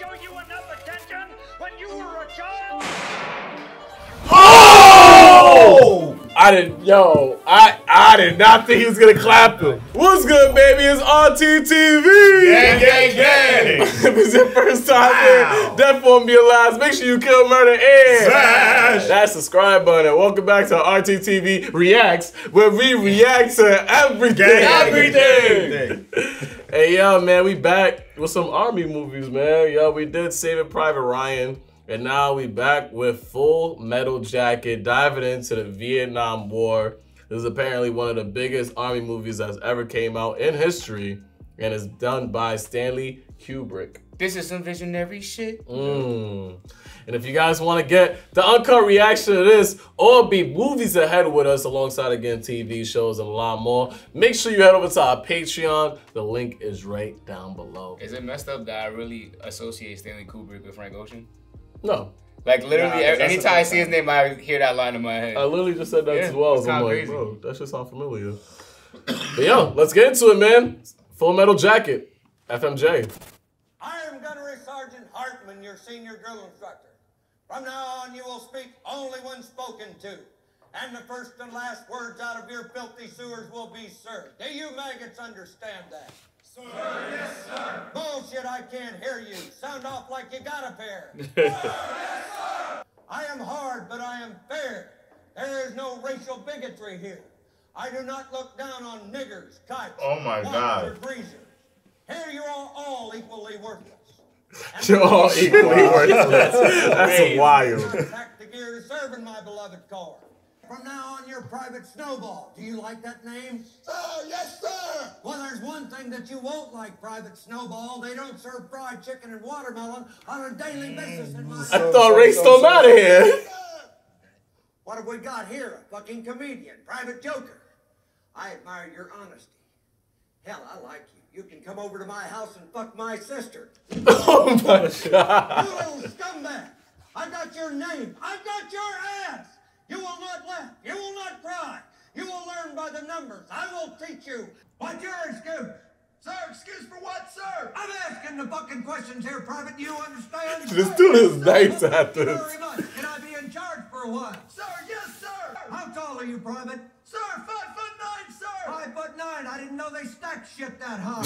show you enough attention when you were a child? Oh! I didn't, yo, I I did not think he was gonna clap him. What's good, baby? It's RTTV. Gang, gang, gang. if it's your first time Wow. here, death won't be your last. Make sure you kill, murder, and Smash. that subscribe button. Welcome back to RTTV Reacts, where we react to everything. Everything. Hey, yo, man, we back with some army movies, man. Yo, we did Saving Private Ryan, and now we back with Full Metal Jacket, diving into the Vietnam War. This is apparently one of the biggest army movies that's ever came out in history, and it's done by Stanley Kubrick. This is some visionary shit. Mm. And if you guys want to get the uncut reaction to this or be movies ahead with us alongside again TV shows and a lot more, make sure you head over to our Patreon. The link is right down below. Is it messed up that I really associate Stanley Kubrick with Frank Ocean? No, Like literally, Nah, that's anytime I good see his name, I hear that line in my head. I literally just said that Yeah, as well. it's I'm kinda like, crazy. bro, that should sound familiar. but yo, let's get into it, man. Full Metal Jacket, FMJ. I am Gunnery Sergeant Hartman, your senior drill instructor. From now on, you will speak only when spoken to. And the first and last words out of your filthy sewers will be sir. Do you maggots understand that? Sir, yes, sir. Bullshit, I can't hear you. Sound off like you got a pair. sir, yes, sir. I am hard, but I am fair. There is no racial bigotry here. I do not look down on niggers, kites, Oh my God. or greasers. Here you are all equally worthless. And You're all equally worthless. That's wild. Pack the gear to serve in my beloved corps. From now on, you're Private Snowball. Do you like that name? Oh, yes, sir. Well, there's one thing that you won't like, Private Snowball. They don't serve fried chicken and watermelon on a daily mm, basis in my. I thought Ray stole out of here. What have we got here? A fucking comedian, Private Joker. I admire your honesty. Hell, I like you. You can come over to my house and fuck my sister. Oh my god. You little scumbag! I got your name. I got your ass. You will not laugh. You will not cry. You will learn by the numbers. I will teach you. What's your excuse? Sir, excuse for what, sir? I'm asking the fucking questions here, Private. You understand? This dude is nice at this. Very much. Can I be in charge for a while? Sir, yes, sir. How tall are you, Private? Sir, five foot nine. I didn't know they stacked shit that high.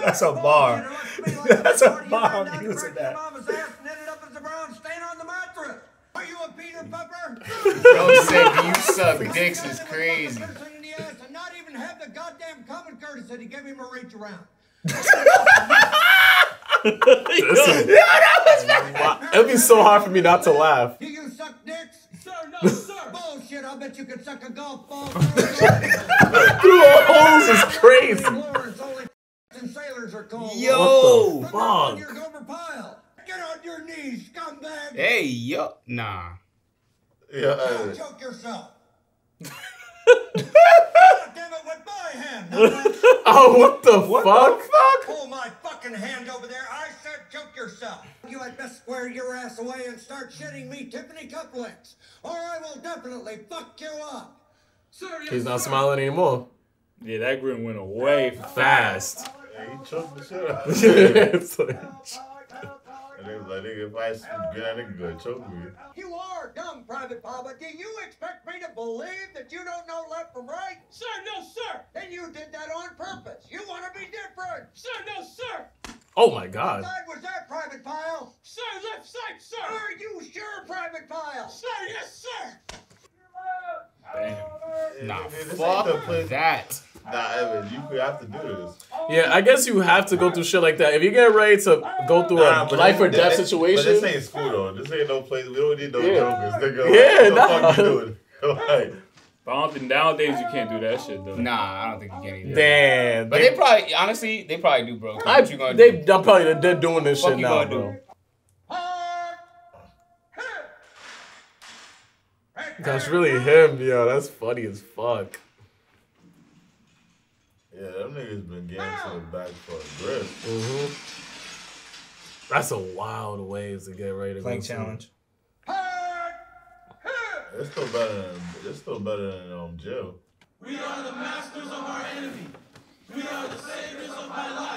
That's a bar. That's a bar. I'm using that. Mama's ass and ended up as a brown stain on the mattress. Are you a Peter Pepper? Bro said, "Do you suck dicks?" is crazy. In the ass and not even have the goddamn common courtesy to give him a reach around. It'd be so hard for me not to laugh. Do you suck dicks? Sir, no, sir. Bullshit, I bet you could suck a golf ball. Through all holes is crazy. And sailors are called. Yo. Come on, fuck? you're Gomer Pyle. Get on your knees, scumbag. Hey, yo, nah. Yeah, Now uh, choke yourself. God damn it, with my hand. not that- Oh, what the fuck? Pull my fucking hand over there. I said choke yourself. You had best square your ass away and start shitting me Tiffany cufflinks, or I will definitely fuck you up. Sir, He's not smiling anymore. Yeah, that grin went away. Fast. he choked the shit out. It's like- And they was like, nigga, if I get that nigga gonna choke me. You are dumb, Private Papa. Do you expect me to believe that you don't know left from right? Sir, no, sir. Then you did that on purpose. You want to be different. Sir, no, sir. oh my god. side was that, Private Pyle? Sir, left side, sir. Are you sure, Private Pyle? Sir, yes, sir. Damn. Nah, This ain't fuck the that. Nah, Evan, you have to do this. Yeah, I guess you have to go through shit like that. If you get ready to go through Nah, a life or death this- situation, But this ain't school though. This ain't no place. We don't need no Yeah. jokers, nigga. Yeah, what the fuck nah. you doing? Like, But I don't think nowadays you can't do that shit though. Nah, I don't think you can either. damn. But they probably, honestly, they probably do, bro. I, What you gonna they, do? I'm probably they're doing this Fuck shit you now, gonna bro. do? That's really him, yo. That's funny as fuck. Yeah, them niggas been getting to the back for a grip. hmm That's a wild ways to get ready to Plank go challenge. Hard. It's still better than it's still better than um jail. We are the masters of our enemy. We are the saviors of my life.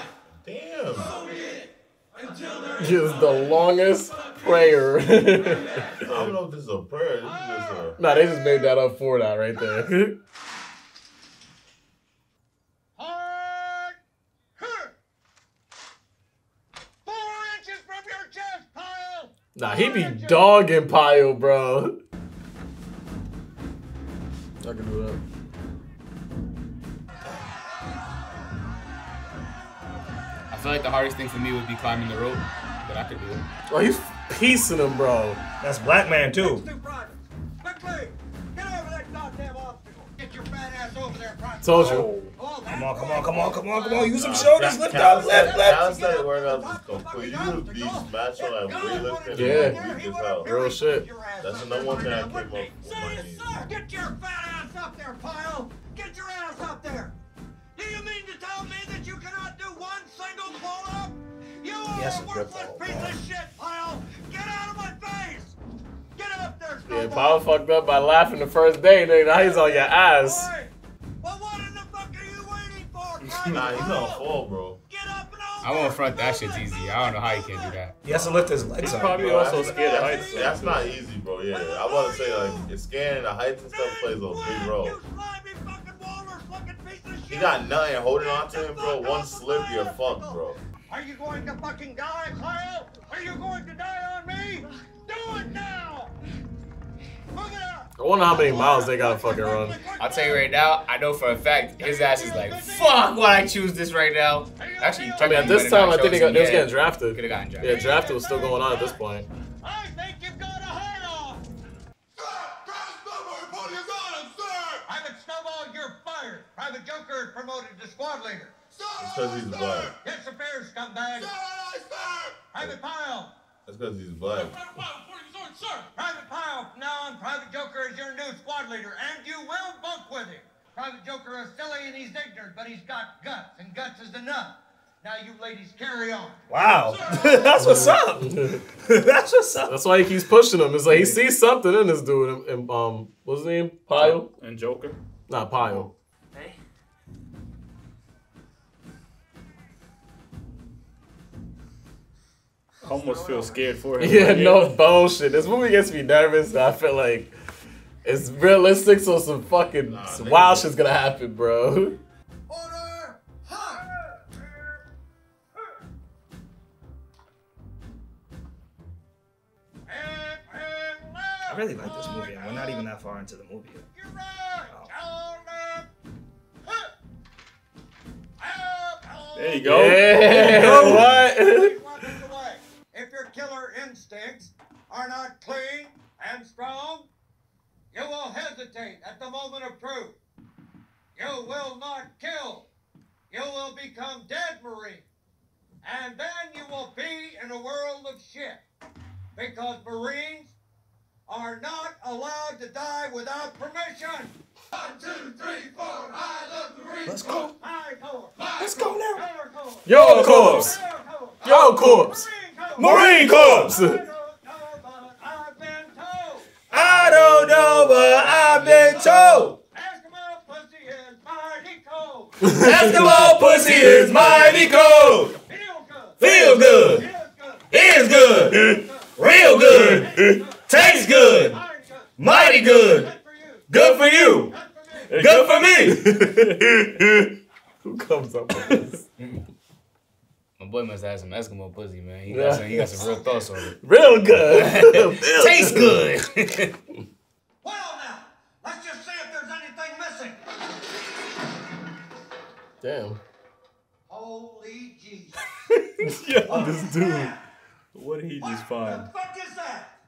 is the longest prayer. I don't know if this is a prayer. This is just a. nah, they just made that up for that right there. Hard. Huh. Four inches from your chest, pyle. Nah, he be dogging Pio, bro. I can do that. I feel like the hardest thing for me would be climbing the rope, but I could do it. Oh, he's piecing him, bro. That's Black Man too. Two. Quickly, get over that goddamn obstacle. Get your fat ass over there. Told you. Oh, Come on, come on, come on, come on, come on. Use some shoulders. Lift up, said- left, left. Cal said workouts is complete. You would be smashed on like weightlifting Yeah. and weak as hell. Real shit. That's the number one thing I came up with my knees. Get your fat ass up there, pyle. Get your ass up there. Do you mean to tell me that you cannot do one single pull-up? You are Yes, a a worthless piece ball. of shit, pyle. Get out of my face. Get up there, Yeah, snowball. Pio fucked up by laughing the first day, nigga. Now he's on your ass. Nah, he's Pyle? gonna fall, bro. Get up and over. I won't front that shit's easy. I don't know how you can do that. He has to lift his legs He's up. probably Bro, also scared of heights. Yeah, that's not easy, bro. Yeah, I want to say like it's scaring the heights and stuff plays a big role. You slimy fucking walrus looking piece of shit. He got nothing holding on to him, bro. One slip, you're fucked, bro. Are you going to fucking die, Kyle? Are you going to die on me? Do it now! Move it up! I wonder how many oh, miles they gotta fucking run. I'll tell you right now, I know for a fact his ass is like, fuck, why I choose this right now? Actually, I mean, at this time, I think they, got, they was getting drafted. Could have gotten drafted. Yeah, drafted was still going on at this point. I think you've got a heart off! Private Snowball, you're fired! Private Joker is promoted to squad leader. It's because he's black. Get some fair, scumbag! Private Pyle! That's because he's black. Private Pyle, from now on, Private Joker is your new squad leader, and you will bunk with him. Private Joker is silly and he's ignorant, but he's got guts, and guts is enough. Now you ladies carry on. Wow. That's what's up. That's what's up. That's why he keeps pushing him. It's like he sees something in this dude. And, and, um, what's his name? Pio? And Joker. Not Pio. Almost feel scared for him. Yeah, Like, no bullshit. This movie gets me nervous. I feel like it's realistic, so some fucking Nah, some wild shit's gonna happen, bro. Order! I really like this movie, and we're not even that far into the movie yet. You're right! All left! Huh! Help! Help! There you go. Yeah, what? Three weapons away. If your killer instincts are not clean and strong, you will hesitate at the moment of truth. You will not kill. You will become dead, Marine. And then you will be in a world of shit. Because Marines are not allowed to die without permission. One, two, three, four. I love the Marines. Let's go. Let's go now. Yo, corpse. Corps. Yo, corpse. Corps. Marine Corps. I don't know, but I've been told. I don't know, but I've been told. Eskimo pussy is mighty cold. Eskimo pussy is mighty cold. Feel good. Feel good. Feels good. Is good. Real good. Tastes good. Mighty good. Good. For you. Good for you. Good for me. Good for me. Who comes up with this? My boy must have some Eskimo pussy, man. He got, Yeah. some, he got some real thoughts on it. Real good. Tastes good. Well now, let's just see if there's anything missing. Damn. Holy Jesus. Yo, this dude. What did he What just find? the fuck is that?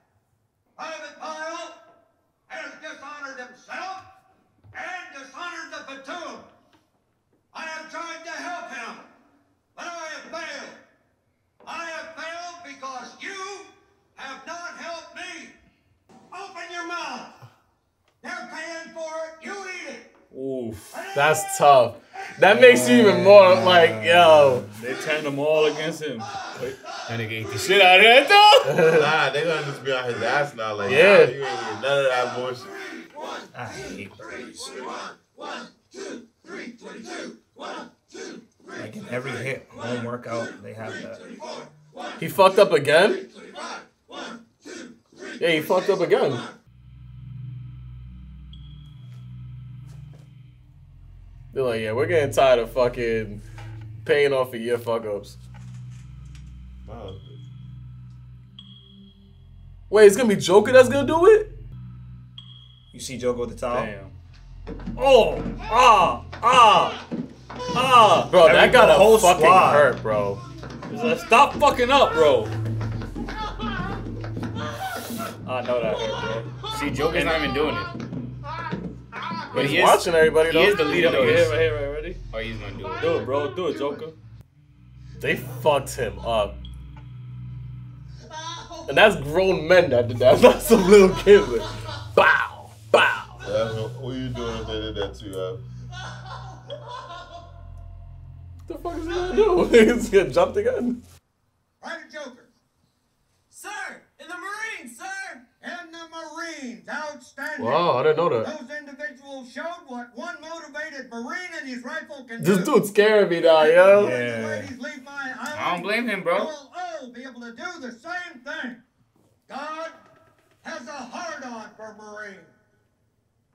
Private Pyle has dishonored himself and dishonored the platoon. I have tried to help him, but I have failed. I have failed because you have not helped me. Open your mouth. They're paying for it. You eat it. Oof. That's tough. That makes you even more like, yo. They turned them all against him. That nigga ate the shit out of that though. Nah, they gonna just be on his ass now. Like, Yeah. yeah, you ain't get none of that bullshit. I hate these. Like in every hit home workout, they have that. He fucked up again? Yeah, he fucked up again. They're like, yeah, we're getting tired of fucking paying off for your fuck ups. Wow. Wait, it's gonna be Joker that's gonna do it? You see Joker with the towel? Damn. Oh! Ah! Ah! Ah! Bro, that got a whole fucking squad. hurt, bro. Like, Stop fucking up, bro. I know that hurt, bro. See, Joker's not even doing it. But He's he is, watching everybody he though. is the leader Right though. here, right here, right ready? Oh, he's gonna do it. Do it, bro. Do it, Joker. They fucked him up. And that's grown men that did that. That's not some little kids. Like, bow, bow. Yeah, what are you doing if they did that to you? Ab? What the fuck is he gonna do? He's gonna jump again. Private Joker. Sir, in the Marines, sir! And the Marines, outstanding. Wow, I didn't know that. Those individuals showed what one motivated Marine and his rifle can This do. dude's scaring me now, yo. Yeah. ladies leave my island, I don't blame him, bro. You'll all be able to do the same thing. God has a hard on for Marines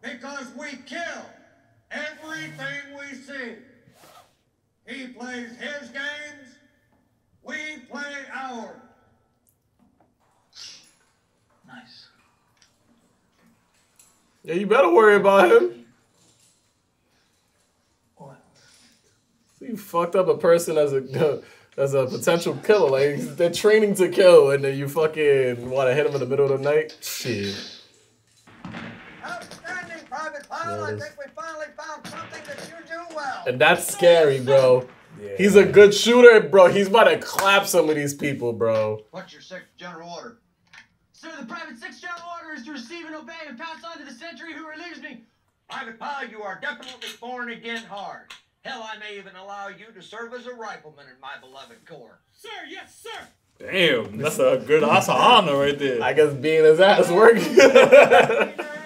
because we kill everything we see. He plays his games, we play ours. Nice. Yeah, you better worry about him. What? You fucked up a person as a as a potential killer. Like they're training to kill, and then you fucking want to hit him in the middle of the night. Shit. Outstanding, Private I think we finally found something that you do well. And that's scary, bro. Yeah. He's a good shooter, bro. He's about to clap some of these people, bro. What's your sixth general order? Sir, the Private Six General Order is to receive and obey and pass on to the sentry who relieves me. Private Pyle, you are definitely born again hard. Hell, I may even allow you to serve as a rifleman in my beloved corps. Sir, yes, sir! Damn, that's a good, that's an honor right there. I guess being his ass working.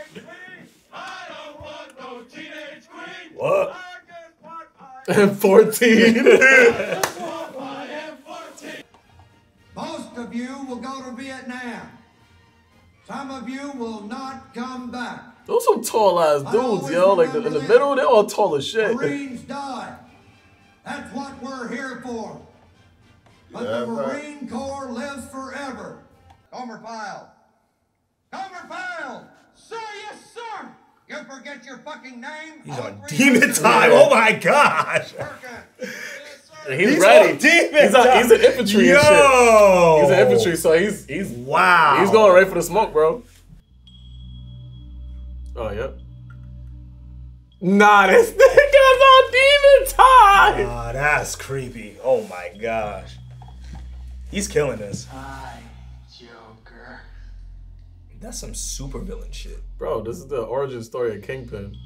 what? I just want my- And 14. I am 14! Most of you will go to Vietnam. Some of you will not come back. Those some tall ass dudes, yo. Like the, in the middle, they're all tall as shit. Marines die. That's what we're here for. But Yeah, the right. Marine Corps lives forever. Gomer Pyle. Gomer Pyle! Sir, yes, sir! You forget your fucking name? He's on demon time. Oh my gosh. He's, He's ready. on demon he's, a, time. he's an infantry and shit. Yo. He's an infantry, so he's he's Wow. he's going right for the smoke, bro. Oh yep. Nah, this nigga's on demon time. Ah, that's creepy. Oh my gosh. He's killing us. Hi, Joker. That's some super villain shit. Bro, this is the origin story of Kingpin.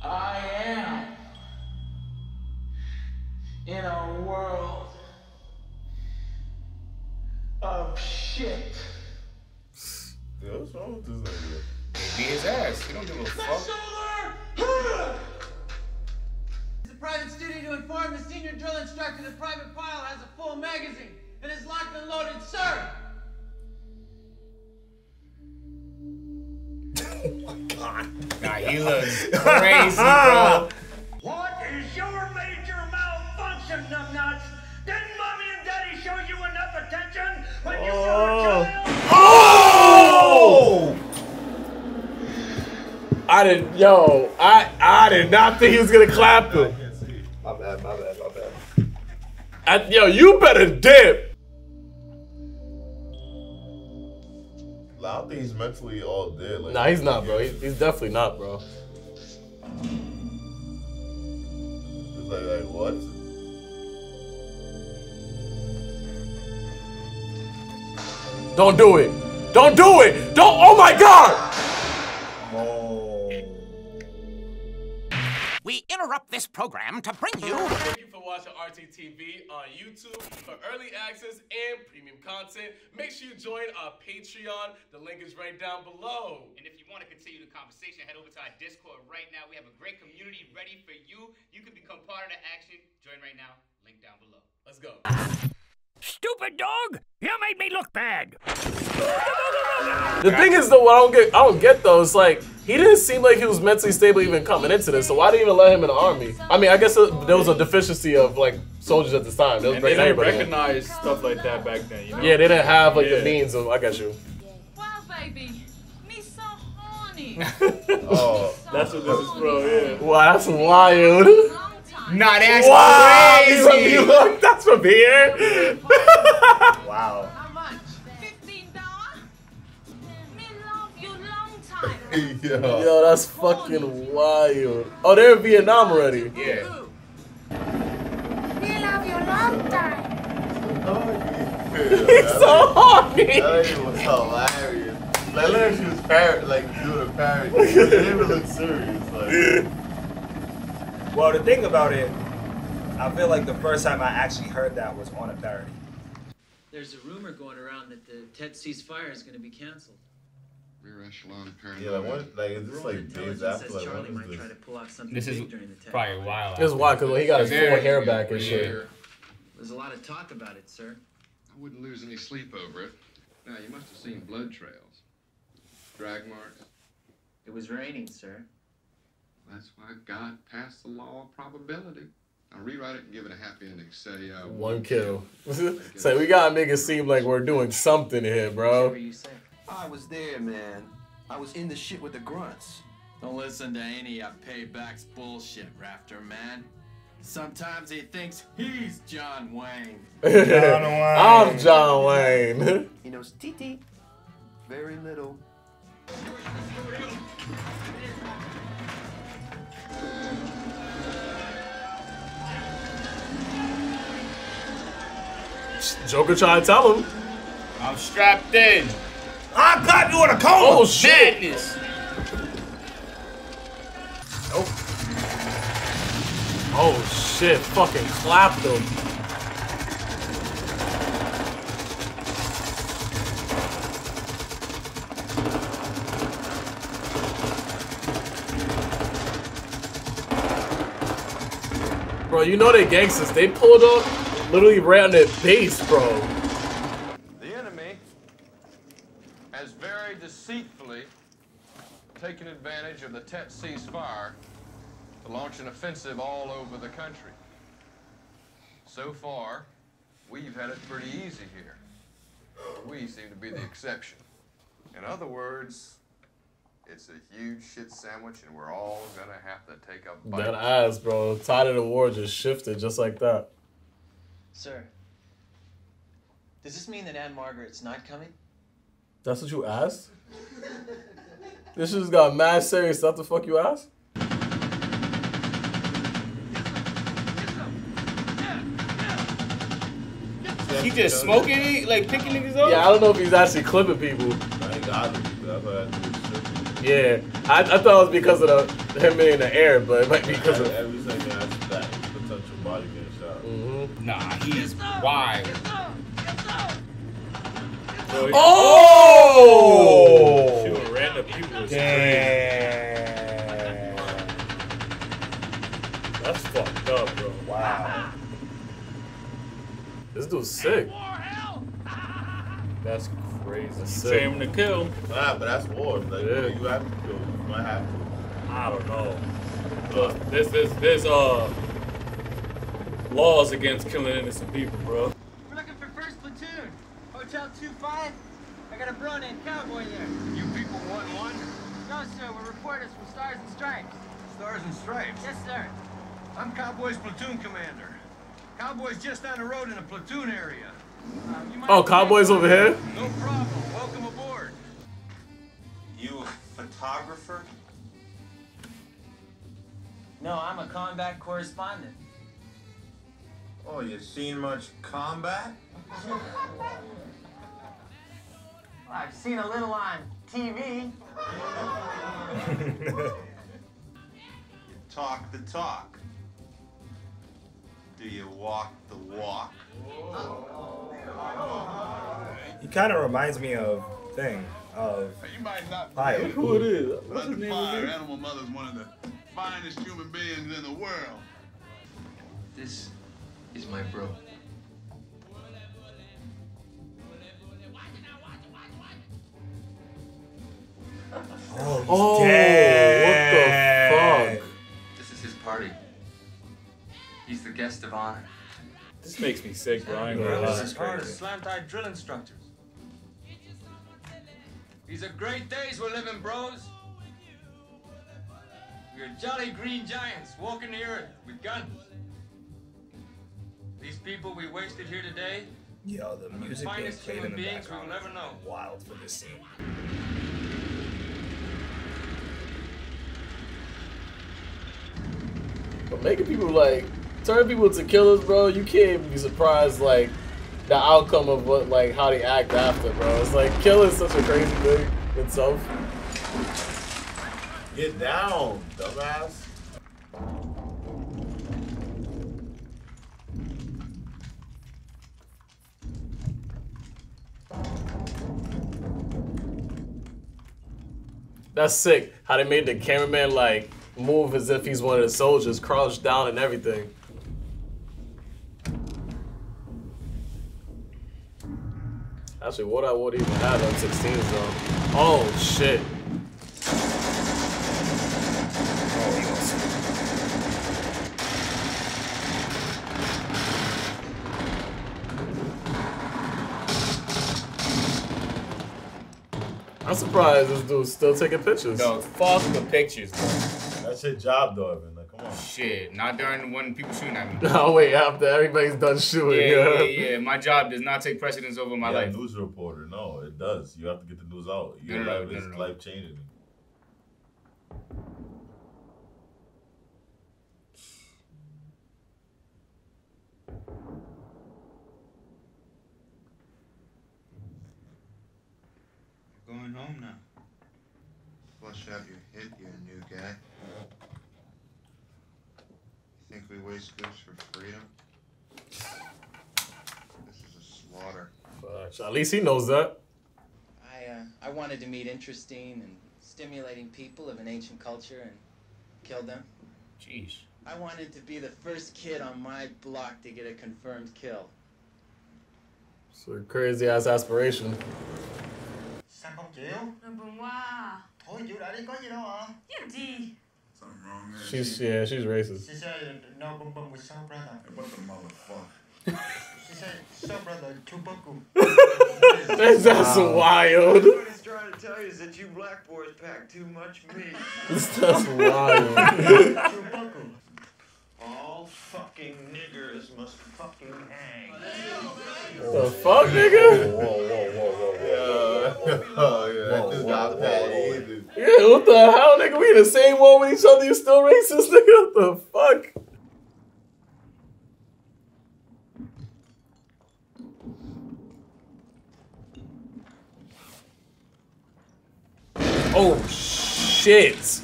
I am in a world of shit. Yeah, what's wrong with this nigga? Beat his ass. He don't give a fuck. It's a private studio to inform the senior drill instructor that Private Pyle has a full magazine and is locked and loaded, sir. My god. Nah, he looks crazy, bro. What is your major malfunction, numbnuts? Didn't mommy and daddy show you enough attention when you were a oh. child? Oh! I didn't, yo, I I did not think he was gonna clap him. I can't. My bad, my bad, my bad. I, yo, you better dip. I don't think he's mentally all dead. Like, Nah, he's not, bro. He's, he's definitely not, bro. It's like, like what? Don't do it. Don't do it. Don't. Oh my God. Oh. We interrupt this program to bring you. Thank watching RTTV on YouTube. For early access and premium content, make sure you join our Patreon. The link is right down below. And if you want to continue the conversation, head over to our Discord right now. We have a great community ready for you. You can become part of the action. Join right now. Link down below. Let's go. stupid dog! You made me look bad. The thing is though, what I don't get, I don't get though. It's like he didn't seem like he was mentally stable even coming into this. So why did you even let him in the army? I mean, I guess uh, there was a deficiency of like soldiers at this time. They was they didn't everybody. in. recognize stuff like that back then, you know? Yeah, they didn't have like Yeah. the means of. I got you. Wow, baby. Me so horny. Oh, That's what this is from, yeah. Wow, that's wild. Long time. Nah, that's Wow, crazy. that's from here. yo. Yo, that's fucking wild. Oh, they're in Vietnam already. Yeah. Me love you long time. He's so horny. That lady was hilarious. Like, look, she was parrot, like doing a parrot. It didn't even look serious. Like, Well, the thing about it, I feel like the first time I actually heard that was on a parody. There's a rumor going around that the Tet ceasefire is going to be canceled. Rear echelon yeah, like, when, like, is this like days intelligence after? Like, Charlie might is try this? to pull off something This is big during the Tet probably fight. wild. It's wild because when he got his full hair back and shit. There's a lot of talk about it, sir. I wouldn't lose any sleep over it. Now, you must have seen blood trails, drag marks. It was raining, sir. That's why God passed the law of probability. Now, rewrite it and give it a happy ending. Say, uh, One kill. so we gotta make it seem like we're doing something here, bro. Whatever you say. I was there, man. I was in the shit with the grunts. Don't listen to any of Payback's bullshit, Rafterman. Sometimes he thinks he's John Wayne. John Wayne. I'm John Wayne. He knows TT. Very little. Joker trying to tell him. I'm strapped in. I got you in a coma. Oh shit! Madness. Oh shit! Fucking clapped him. Bro, you know they gangsters. They pulled up literally right on their base, bro. The enemy has very deceitfully taken advantage of the Tet ceasefire to launch an offensive all over the country. So far, we've had it pretty easy here. We seem to be the exception. In other words, it's a huge shit sandwich, and we're all gonna have to take a bite. That ass, bro. Tide of the war just shifted just like that. Sir, does this mean that Ann-Margret's not coming? That's what you asked? this shit just got mad serious. That's the fuck you asked? He just smoking it, like picking niggas up? Yeah, I don't know if he's actually clipping people. I ain't got it. That's why I think it's trippy. Yeah, I, I thought it was because of the him being in the air, but it might be because of. Every second after that, potential body getting shot. Mhm. Nah, he's wild. Oh! Shooting random people is. Damn. That's fucked up, bro. Wow. This dude's sick. That's crazy. That's You sick. train him to kill. Nah, but that's war. Like, Yeah. you have to kill. You might have to. I don't know. But there's there's there's uh laws against killing innocent people, bro. We're looking for first platoon. Hotel 2-5. I got a bro named Cowboy there. You people want one? No, sir, we're reporters from Stars and Stripes. Stars and Stripes. Yes, sir. I'm Cowboy's platoon commander. Cowboy's just down the road in a platoon area. Uh, you might Oh, Cowboys over here? No problem. Welcome aboard. You a photographer? No, I'm a combat correspondent. Oh, you seen much combat? I've seen a little on TV. Talk the talk. Do you walk the walk? He kind of reminds me of thing of You might not Fire. Who it is? What's But his the name fire again? animal mother's one of the finest human beings in the world. This is my bro. Oh, dead. what the fuck? This is his party. He's the guest of honor. This makes me sick, Brian. I ain't Yeah, gonna this lie. is Part of slant-eyed drill instructors. These are great days we're living, bros. We're jolly green giants walking the earth with guns. These people we wasted here today Yo, the are the music being finest played human in the beings We'll ever know. wild for this scene. But making people like turn people to killers, bro, you can't even be surprised like the outcome of what like how they act after, bro. It's like killing such a crazy thing itself. Get down, dumbass. That's sick. How they made the cameraman like move as if he's one of the soldiers, crouched down and everything. Actually, what I would even have on 16s though. Oh shit. I'm surprised this dude's still taking pictures. No, fuck the pictures, bro. That's your job, though, Evan. Like, come on. Shit, not during when people shooting at me. Oh wait, after everybody's done shooting. Yeah, yeah, yeah. My job does not take precedence over my Yeah, life. news reporter. No, it does. You have to get the news out. Your No, no, life no, is no, no. life changing. Going home now. Flush out your hit, you new guy. You think we waste goods for freedom? This is a slaughter. At least he knows that. I, uh, I wanted to meet interesting and stimulating people of an ancient culture and kill them. Jeez. I wanted to be the first kid on my block to get a confirmed kill. It's a crazy ass aspiration. Sao không chịu? Đừng buồn quá. Thôi chịu đã đi, có gì đâu à? Cái gì? Something wrong there. She's yeah, she's racist. She said, no bum bum with so brother. What the motherfucker? She said, so brother, Tupacu. That's, that's wild. What he's trying to tell you is that you black boys pack too much meat. That's wild. Tupacu. All fucking niggers must fucking hang. The fuck, nigga? Whoa, whoa, whoa, whoa, whoa. oh, yeah, that dude got petty. Yeah, what the hell, nigga? We in the same one with each other. You still racist, nigga? What the fuck? Oh shit!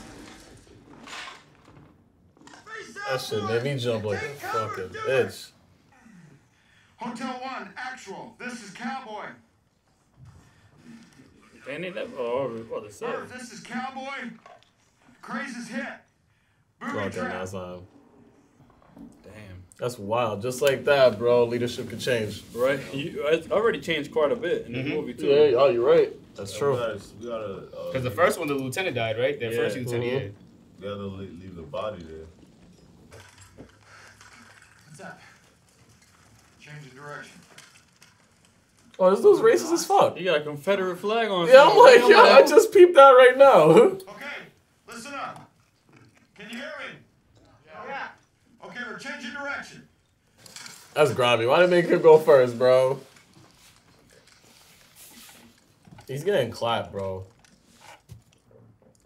That shit made me jump like a fucking bitch. Hotel One, actual. This is Cowboy. And they never, oh, what they say. Murph, this is Cowboy. Crazy's hit. Booby Brought that trap. Damn. That's wild. Just like that, bro. Leadership could change. Right? You, it's already changed quite a bit in the Mhm. movie, too. Yeah, oh, you're right. That's We true. gotta, we gotta, uh, Because the first one, the lieutenant died, right? The Yeah. first lieutenant, Mhm. yeah. we gotta leave, leave the body there. What's up? Change of direction. Oh, this dude's racist as fuck. You got a Confederate flag on. Yeah, I'm like, Damn, yo, I just peeped that right now. Okay, listen up. Can you hear me? Yeah. Okay, we're changing direction. That's grimy. Why did they make him go first, bro? He's getting clapped, bro.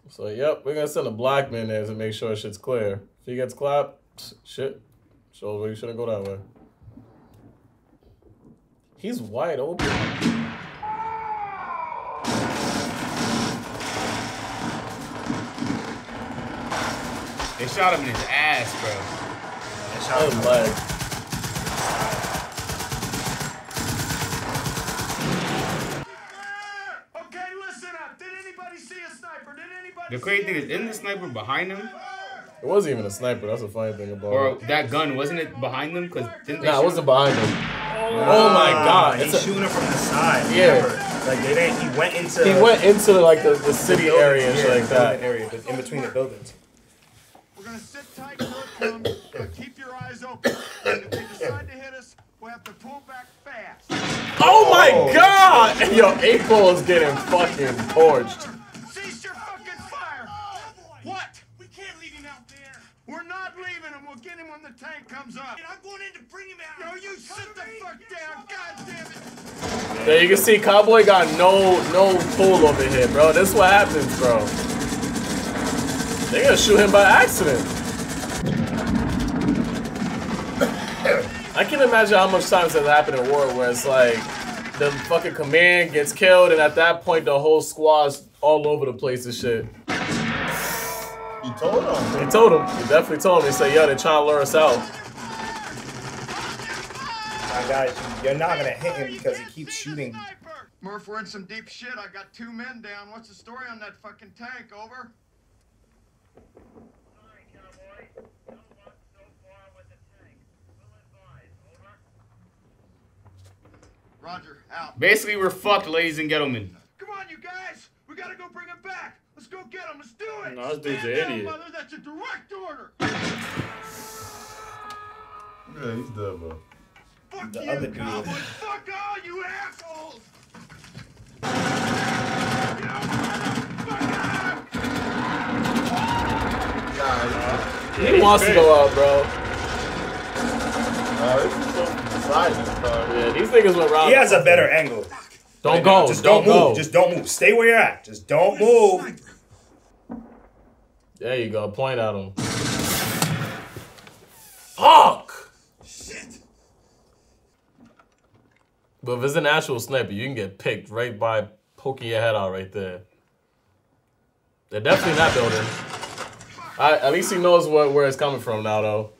So, yep, we're gonna send a black man there to make sure shit's clear. If he gets clapped, shit, shows where you shouldn't go that way. He's wide open. They shot him in his ass, bro. They shot His oh, him. leg. Okay, listen up. Did anybody see a sniper? Did anybody The crazy thing is, isn't the sniper behind him? It wasn't even a sniper. That's the funny thing about Or it. that gun, wasn't it behind them? Because didn't they Nah, it wasn't him? behind him. Oh, oh my god. He's It's a, shooting it from the side. Yeah. Remember? Like they didn't. He went into. He went into like the, the city buildings, area and shit yeah, like the that. building area, but in between the buildings. We're gonna sit tight till it comes, keep your eyes open. And If they decide to hit us, we'll have to pull back fast. Oh my oh. god! Yo, April is getting fucking torched. Tank comes up. I'm going in to bring him out. No, you sit the fuck down. God damn it. Yeah, you can see Cowboy got no no pull over here, bro. This is what happens, bro. They gonna shoot him by accident. I can imagine how much times that happened in war where it's like the fucking command gets killed and at that point the whole squad's all over the place and shit. He told him. He told him. He definitely told him. He said, yo, they're trying to lure us out. My guys, you're not gonna hit him because he keeps shooting. Murph, we're in some deep shit. I got two men down. What's the story on that fucking tank? Over. Roger, out. Basically, we're fucked, ladies and gentlemen. Come on, you guys. We gotta go bring him back. Let's go get him. Let's do it. No, this dude's Stand an down, idiot. Mother. That's a direct order. Yeah, he's dead, bro. Fuck The you, other dude. cowboys. Fuck all you assholes. He wants to go out, bro. Nah, this is so decided, bro. Yeah, these niggas went round. He has a better angle. Don't Right go. now. Just don't, don't move. go. Just don't move. Stay where you're at. Just don't move. There you go. Point at him. Fuck. Shit. But if it's an actual sniper, you can get picked right by poking your head out right there. They're definitely not building. I, at least he knows what, where it's coming from now, though.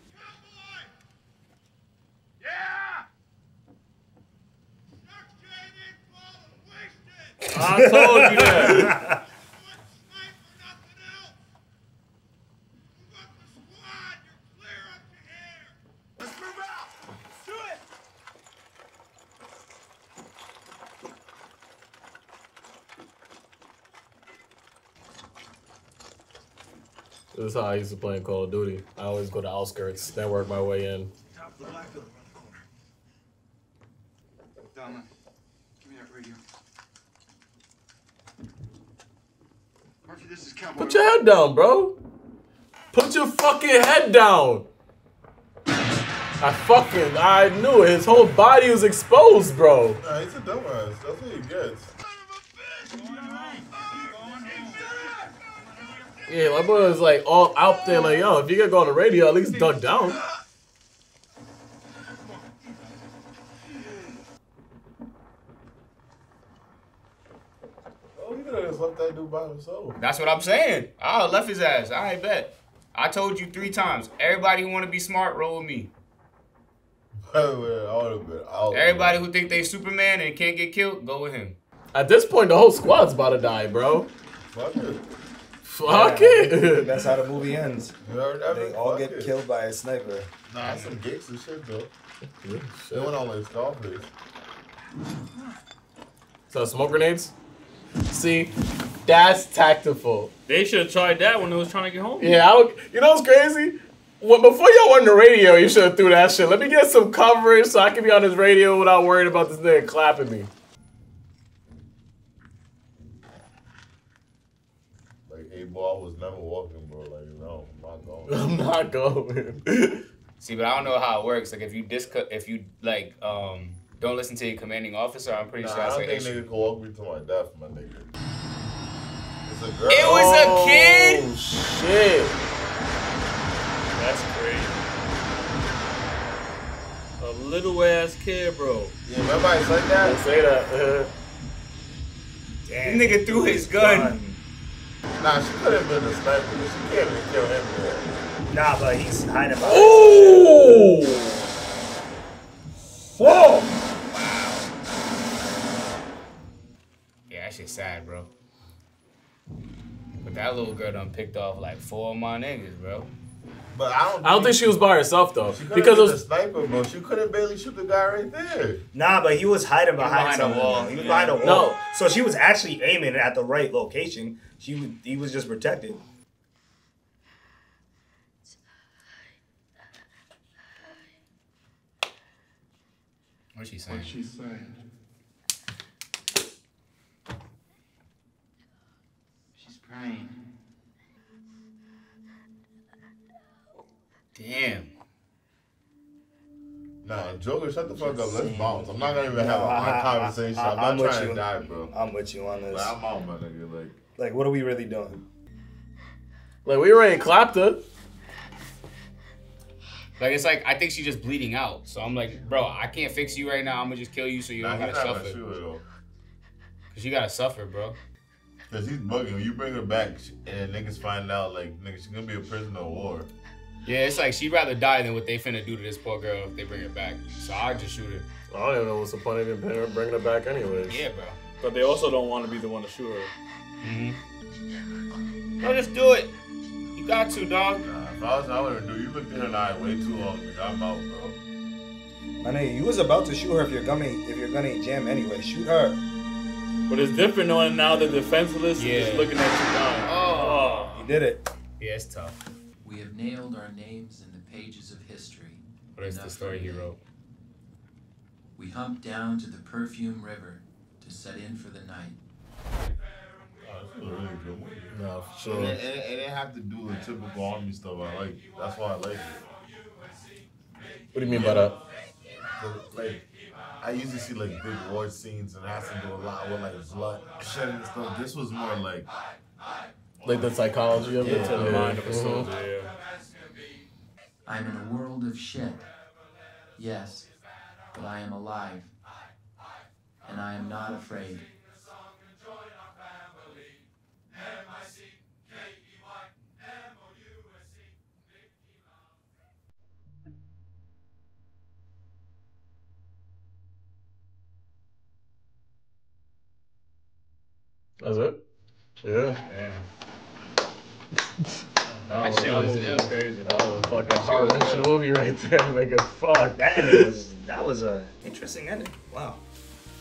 I told you that. Let's move out. Let's do it. This is how I used to play in Call of Duty. I always go to outskirts, then work my way in. Top of the black building. Donlon, give me that radio. This is Cowboy. Put your head down, bro. Put your fucking head down. I fucking, I knew it. His whole body was exposed, bro. Nah, he's a dumbass. That's what he gets. Yeah, my boy was like all out there, like, yo, if you gonna go on the radio, at least duck down. Oh, you could have just left that dude by himself. That's what I'm saying. I left his ass. I ain't bet. I told you three times. Everybody who want to be smart, roll with me. Everybody who think they Superman and can't get killed, go with him. At this point, the whole squad's about to die, bro. Fuck it. Fuck Yeah, it. That's how the movie ends. You heard that? They all get it. killed by a sniper. Nah, that's some gangster shit, though. They went on like Scarface. So smoke grenades. See, that's tactful. They should have tried that when they was trying to get home. Yeah, I would, you know what's crazy? Well, before y'all went on the radio, you should have threw that shit. Let me get some coverage so I can be on this radio without worrying about this nigga clapping me. Like, hey, boy, I was never walking, bro. Like, no, I'm not going. I'm not going. See, but I don't know how it works. Like if you disco- if you like um don't listen to your commanding officer, I'm pretty Nah, sure I that's don't think issue. nigga can walk me to my death, my nigga. It's a girl. It was a kid. Oh shit. That's crazy. A little ass kid, bro. Yeah, remember I said that? Don't say that. uh, This nigga threw his gun. Nah, she could have been a sniper, but she can't even kill him, man. Nah, but he's hiding behind. Ooh! Whoa! Yeah, that shit sad, bro. But that little girl done picked off like four of my niggas, bro. But I don't. I don't think she was by herself though, She because have it was a sniper, bro. She couldn't barely shoot the guy right there. Nah, but he was hiding behind, behind the wall. He was Yeah. behind a wall. No. So she was actually aiming at the right location. She he was just protected. What's she saying? What's she saying? She's praying. Damn. Nah, Joker, shut the fuck up. Let's bounce. I'm not gonna even have No, a I- hard I- conversation. I- I'm, I'm not with trying you. to die, bro. I'm with you on this. But I'm out, my nigga. Like, Like, what are we really doing? like we already clapped her. Like it's like I think she's just bleeding out. So I'm like, bro, I can't fix you right now. I'm gonna just kill you so you nah, don't he's gotta suffer. shoot. Cause you gotta suffer, bro. Cause he's bugging. When you bring her back, sh- and niggas find out, like, nigga, she's gonna be a prisoner of war. Yeah, it's like she'd rather die than what they finna do to this poor girl if they bring her back. So I just shoot her. I don't even know what's the point of even bringing her- bringing her back anyways. Yeah, bro. But they also don't want to be the one to shoot her. Mm-hmm. No, just do it. You got to, dog. Nah, if I was, I wouldn't do. You looked at her in the eye way too long. Nigga, I'm out, bro. My nigga, you was about to shoot her if you're gonna if you're gonna jam anyway. Shoot her. But it's different knowing now they're defenseless and just looking at you dying. Oh. You did it. Yeah, it's tough. We have nailed our names in the pages of history. But it's the story he wrote. We humped down to the perfume river to set in for the night. This was a really good movie. No, for And it, it, it didn't have to do the typical army stuff. I like. That's why I like it. What do you mean by that? The- like I usually see like big war scenes and it has to do a lot with like blood shedding and stuff. This was more like Like the psychology of it. To the mind of a Mhm. soldier, yeah. I'm in a world of shit. Yes, but I am alive. And I am not afraid. That's it. Yeah. That shit was, it was crazy. That was a fucking heart-wrenching movie right there, nigga. Fuck. That ending was that was a interesting ending. Wow.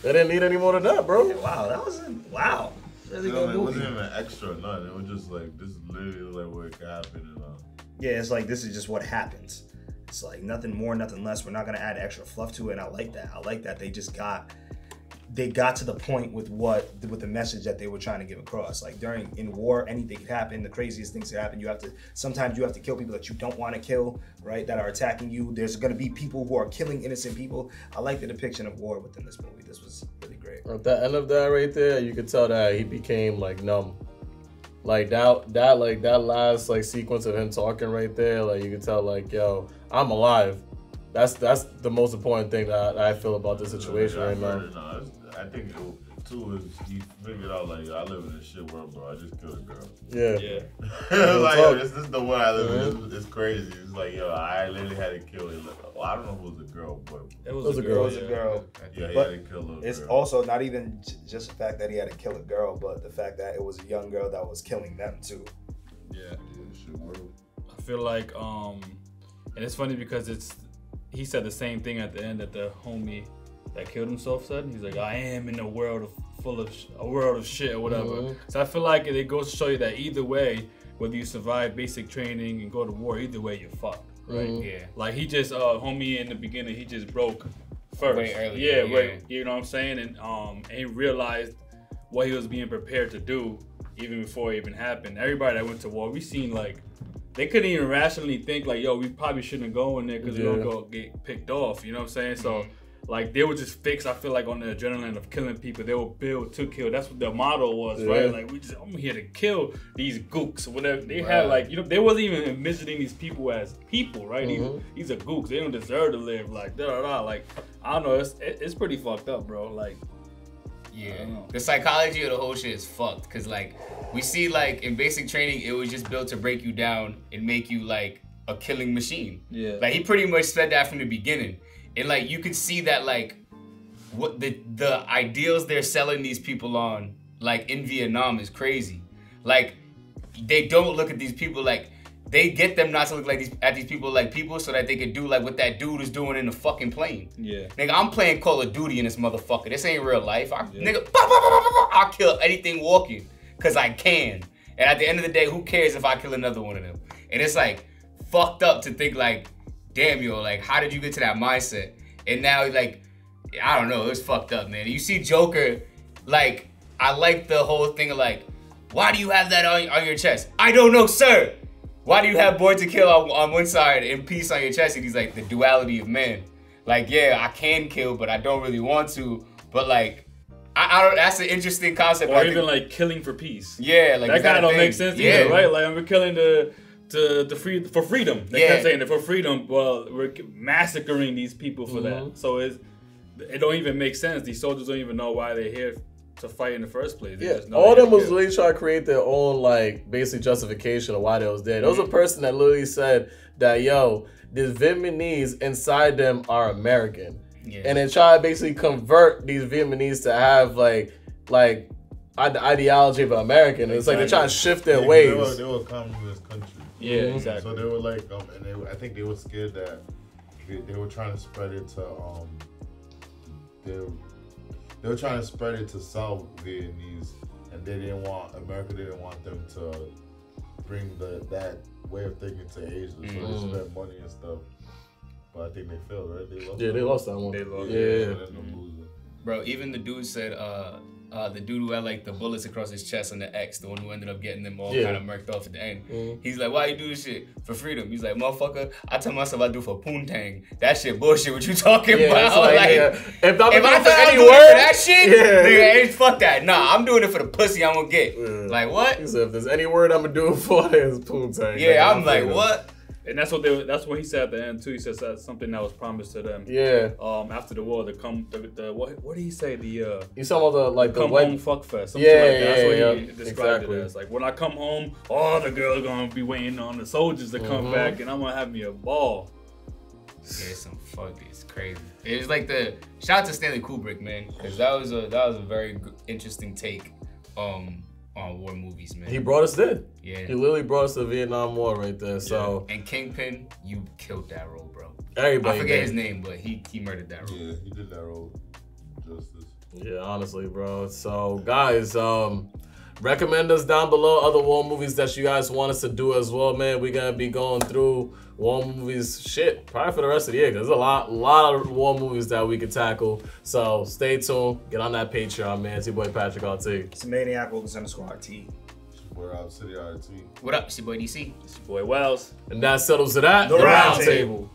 They didn't need any more than that, bro. Wow, that was a wow. Really no, good it movie. wasn't even extra or nothing. It was just like this is literally like where it could happen and uh Yeah, it's like this is just what happens. It's like nothing more, nothing less. We're not gonna add extra fluff to it, and I like that. I like that they just got they got to the point with what with the message that they were trying to give across. Like during in war, anything could happen. The craziest things could happen. You have to sometimes you have to kill people that you don't want to kill, right? That are attacking you. There's gonna be people who are killing innocent people. I like the depiction of war within this movie. This was really great. At the end of that right there, you could tell that he became like numb. Like that that like that last like sequence of him talking right there, like you could tell like, yo, I'm alive. That's that's the most important thing that I feel about the situation Yeah, right now. No, I think it, too is he figured out like I live in this shit world, bro. I just killed a girl. Yeah. Yeah. like yo, this, this is the one I live in. It's, it's crazy. It's like yo, I literally had to kill it. Well, I don't know if it was a girl, but It was, It was a a girl. girl. It was a girl. yeah, he But had to kill a little It's girl. also not even j- just the fact that he had to kill a girl, but the fact that it was a young girl that was killing them too. Yeah. yeah, shit world. I feel like, um, and it's funny because it's he said the same thing at the end that the homie that killed himself said. He's like, I am in a world of full of sh- a world of shit or whatever. Mhm. So I feel like it goes to show you that either way, whether you survive basic training and go to war, either way you're fucked, right? Mhm. Yeah. Like he just uh homie in the beginning, he just broke first. Way earlier, yeah, yeah. right. You know what I'm saying? And um and he realized what he was being prepared to do even before it even happened. Everybody that went to war, we seen like they couldn't even rationally think like, yo, we probably shouldn't go in there because we're Yeah. gonna go get picked off. You know what I'm saying? So Mm-hmm. like they were just fixed. I feel like on the adrenaline of killing people, they were built to kill. That's what their motto was, Yeah. right? Like we just I'm here to kill these gooks or whatever. They Right. had like you know they wasn't even envisioning these people as people, right? Mhm. These, these are gooks. They don't deserve to live. Like da da da. Like I don't know. It's it, it's pretty fucked up, bro. Like Yeah. The psychology of the whole shit is fucked. Cause like we see like in basic training, it was just built to break you down and make you like a killing machine. Yeah. Like he pretty much said that from the beginning. And like you could see that like what the the ideals they're selling these people on, like in Vietnam, is crazy. Like they don't look at these people like they get them not to look like these at these people like people so that they could do like what that dude is doing in the fucking plane. Yeah. Nigga, I'm playing Call of Duty in this motherfucker. This ain't real life. I, Nigga, bah, bah, bah, bah, bah, I'll kill anything walking because I can. And at the end of the day, who cares if I kill another one of them? And it's like fucked up to think like, damn yo, like how did you get to that mindset? And now like, I don't know, it's fucked up, man. You see Joker, like I like the whole thing of like, why do you have that on, on your chest? I don't know, sir. Why do you have Born to Kill on, on one side and Peace on your chest? And he's like, the duality of man. Like, yeah, I can kill, but I don't really want to. But like, I, I don't. That's an interesting concept. Or I even think- like killing for peace. Yeah, like, that is that kind of don't thing? make sense Yeah. either, right? Like we're killing the to the free for freedom. They Yeah. kept saying it for freedom. Well, we're massacring these people for Mm-hmm. that. So it's it don't even make sense. These soldiers don't even know why they're here to fight in the first place. They Yeah, all they're them was here really trying to create their own like basic justification of why they was there. There was a person that literally said that yo, these Vietnamese inside them are American, Yeah. and they try to basically convert these Vietnamese to have like like ide- ideology of an American. It's like they're trying to shift their Yeah, ways. They were, they were a communist country. Yeah, Mhm. exactly. So they were like, um, and they, I think they were scared that they, they were trying to spread it to, um, they, they were trying to spread it to South Vietnamese, and they didn't want America didn't want them to bring the that way of thinking to Asia, so Mhm. they spent money and stuff. But I think they failed, right? They lost. Yeah, they lost that one. They lost. Yeah. they ended. Bro, even the dude said, uh, uh, the dude who had like the bullets across his chest on the X, the one who ended up getting them all Yeah. kind of murked off at the end. Mhm. He's like, why you do this shit for freedom? He's like, motherfucker, I tell myself I do for poontang. That shit bullshit. What you talking Yeah, about? it's like, Like, yeah. If I'm if doing I it thought for I was any doing it word, for that shit, yeah. nigga, hey, fuck that. Nah, I'm doing it for the pussy I'm gonna get. Like what? He said, if there's any word I'm gonna do it for, it's poontang. Yeah, I'm like, what? And that's what they. That's what he said at the end too. He says that's something that was promised to them. Yeah. Um, after the war, the come the, the what? What did he say? The uh. You talking about the like the come wed- home fuck fest. Something Yeah, like that. That's yeah, what yeah, he described exactly. it as. Like when I come home, all the girls gonna be waiting on the soldiers to come Mhm. back, and I'm gonna have me a ball. Yeah, it's some fuck. It's crazy. It's like the shout out to Stanley Kubrick, man, because that was a that was a very interesting take, um, on war movies, man. He brought us there. Yeah. He literally brought us to the Vietnam War right there. So And Kingpin, you killed that role, bro. Everybody I forget did. his name, but he he murdered that role. Yeah, he did that role justice. Yeah, honestly, bro. So, guys, um, recommend us down below other war movies that you guys want us to do as well, man. We're gonna be going through war movies, shit, probably for the rest of the year. Cause there's a lot, lot of war movies that we could tackle. So stay tuned. Get on that Patreon, man. It's your boy Patrick RT. It's Maniac Wilkins underscore RT. We're out City RT. What up, it's your boy DC? It's your boy Wells. And that settles it at The Round Table. Table.